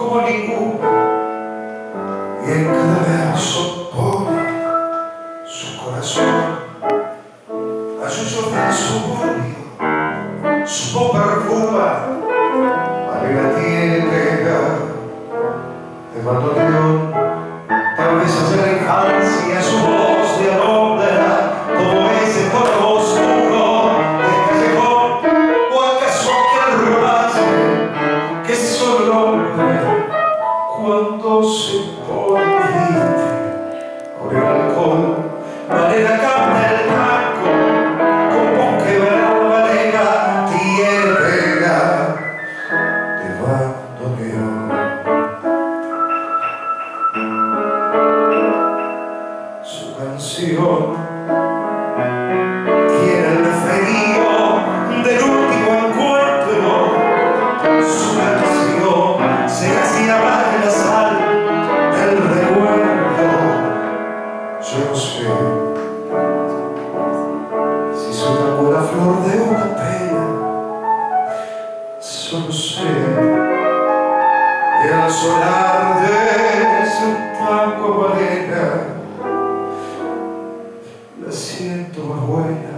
como ninguno y en cada verso pone su corazón. A su de su su voz perfuma la tiene pega de bandoneón tal vez hace la infancia su cuando se pone triste con el alcohol manera canta el tango con voz quebrada negra tiene pega de bandoneón su canción yo no sé si soy como la flor de una pena solo sé que al sonar de ese tango valena la siento más buena